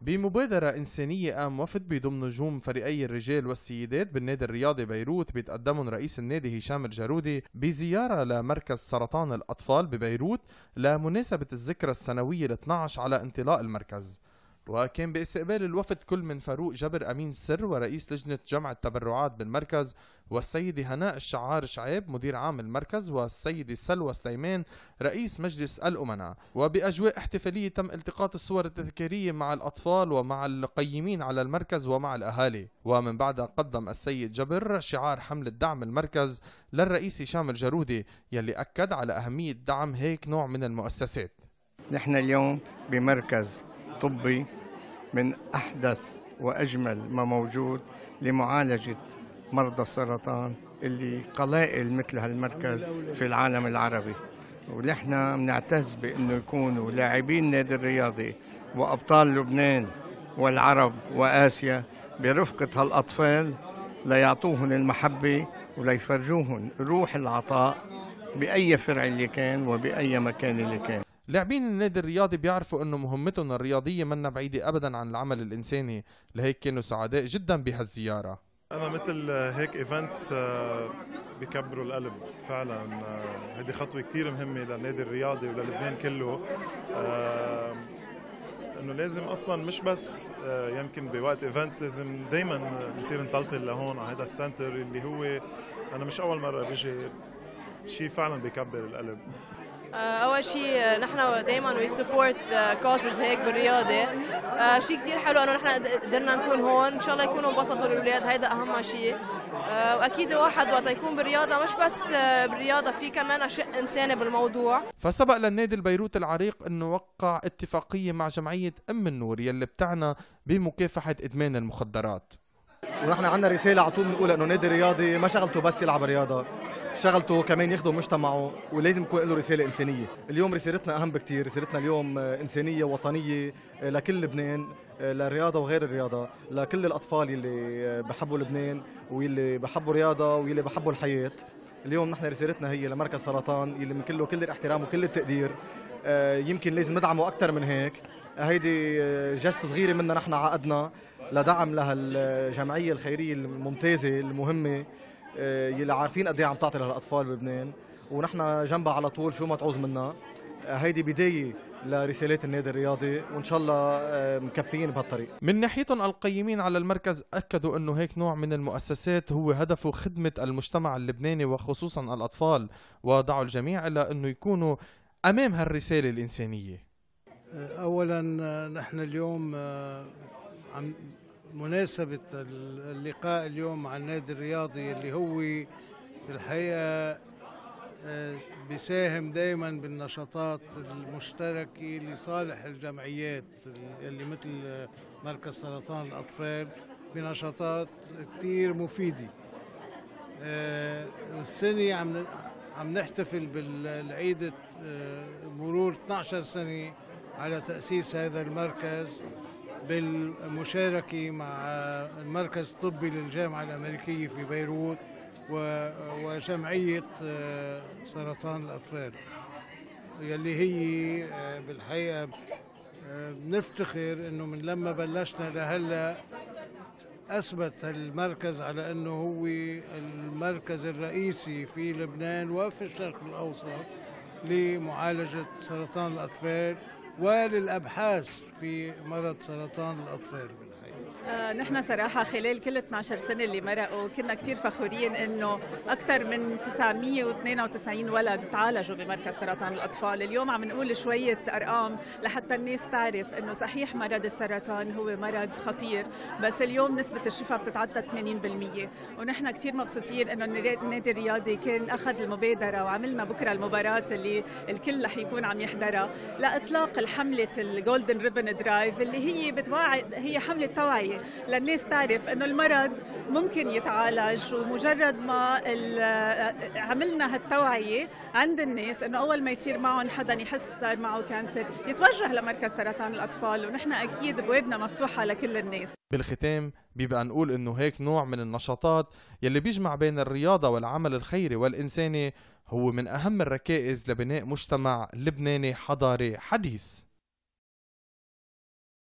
بمبادرة إنسانية قام وفد بيضم نجوم فريقي الرجال والسيدات بالنادي الرياضي بيروت بيتقدمهم رئيس النادي هشام الجارودي بزيارة لمركز سرطان الأطفال ببيروت لمناسبة الذكرى السنوية ال 12 على انطلاق المركز. وكان باستقبال الوفد كل من فاروق جبر أمين سر ورئيس لجنة جمع التبرعات بالمركز والسيدة هناء الشعار شعيب مدير عام المركز والسيدة سلوى سليمان رئيس مجلس الأمناء. وبأجواء احتفالية تم التقاط الصور التذكارية مع الأطفال ومع القيمين على المركز ومع الأهالي. ومن بعدها قدم السيد جبر شعار حملة دعم المركز للرئيس هشام الجرودي يلي أكد على أهمية دعم هيك نوع من المؤسسات. نحن اليوم بمركز طبي من أحدث وأجمل ما موجود لمعالجة مرضى السرطان اللي قلائل مثل هالمركز في العالم العربي. ونحن بنعتز بأنه يكونوا لاعبين النادي الرياضي وأبطال لبنان والعرب وآسيا برفقة هالأطفال ليعطوهم المحبة وليفرجوهم روح العطاء بأي فرع اللي كان وبأي مكان اللي كان. لاعبين النادي الرياضي بيعرفوا إنه مهمتهم الرياضية منا بعيدة ابدا عن العمل الإنساني لهيك كانوا سعداء جدا بهالزيارة. أنا مثل هيك events بكبروا القلب فعلا. هذه خطوة كثير مهمة للنادي الرياضي وللبنان كله. إنه لازم أصلا مش بس يمكن بوقت events لازم دائما نصير نطلطل لهون على هذا ال center اللي هو أنا مش أول مرة بيجي شيء فعلا بكبر القلب. أول شيء نحن دائما we support كوزز هيك بالرياضة. شيء كثير حلو إنه نحن قدرنا نكون هون. إن شاء الله يكونوا انبسطوا الاولاد هيدا أهم شيء وأكيد واحد وقت يكون بالرياضة مش بس بالرياضة في كمان شق انساني بالموضوع. فسبق للنادي البيروت العريق إنه وقع اتفاقية مع جمعية أم النور يلي بتعنى بمكافحة إدمان المخدرات. ونحن عندنا رسالة على طول بنقول إنه نادي رياضي ما شغلته بس يلعب رياضة. شغلته كمان يخدم مجتمعه ولازم يكون له رسالة إنسانية، اليوم رسالتنا أهم بكثير، رسالتنا اليوم إنسانية وطنية لكل لبنان للرياضة وغير الرياضة، لكل الأطفال اللي بحبوا لبنان واللي بحبوا رياضة واللي بحبوا الحياة. اليوم نحن رسالتنا هي لمركز سرطان اللي من كله كل الاحترام وكل التقدير. يمكن لازم ندعمه أكثر من هيك. هيدي جست صغيرة منا نحن عقدنا لدعم لهالجمعيه الخيرية الممتازة المهمة. يلي عارفين قد إيه عم تعطي للاطفال بلبنان. ونحن جنبها على طول شو ما تعوز منا. هيدي بداية لرسالات النادي الرياضي. وإن شاء الله مكفيين بهالطريق. من ناحيتهم القيمين على المركز أكدوا إنه هيك نوع من المؤسسات هو هدفه خدمة المجتمع اللبناني وخصوصا الأطفال. ودعوا الجميع إلى إنه يكونوا أمام هالرسالة الإنسانية. اولا نحن اليوم عم مناسبة اللقاء اليوم مع النادي الرياضي اللي هو بالحقيقة بيساهم دائما بالنشاطات المشتركة لصالح الجمعيات اللي مثل مركز سرطان الأطفال بنشاطات كتير مفيدة. السنة عم عم نحتفل بالعيد مرور 12 سنة على تأسيس هذا المركز. بالمشاركة مع المركز الطبي للجامعة الأمريكية في بيروت وجمعية سرطان الأطفال يلي هي بالحقيقة بنفتخر إنه من لما بلشنا لهلأ أثبت المركز على إنه هو المركز الرئيسي في لبنان وفي الشرق الأوسط لمعالجة سرطان الأطفال. وللأبحاث في مرض سرطان الأطفال. آه نحن صراحة خلال كل 12 سنة اللي مرقوا كنا كتير فخورين إنه أكثر من 992 ولد تعالجوا بمركز سرطان الأطفال، اليوم عم نقول شوية أرقام لحتى الناس تعرف إنه صحيح مرض السرطان هو مرض خطير، بس اليوم نسبة الشفاء بتتعدى 80% ونحن كتير مبسوطين إنه النادي الرياضي كان أخذ المبادرة وعملنا بكرة المباراة اللي الكل رح يكون عم يحضرها لإطلاق الحملة ال Golden Ribbon Drive اللي هي بتوعي هي حملة توعية. للناس تعرف إنه المرض ممكن يتعالج ومجرد ما عملنا هالتوعية عند الناس إنه أول ما يصير معهم حدا يحس صار معه cancer يتوجه لمركز سرطان الأطفال ونحن أكيد بوابنا مفتوحة لكل الناس. بالختام بيبقى نقول إنه هيك نوع من النشاطات يلي بيجمع بين الرياضة والعمل الخيري والإنساني هو من أهم الركائز لبناء مجتمع لبناني حضاري حديث.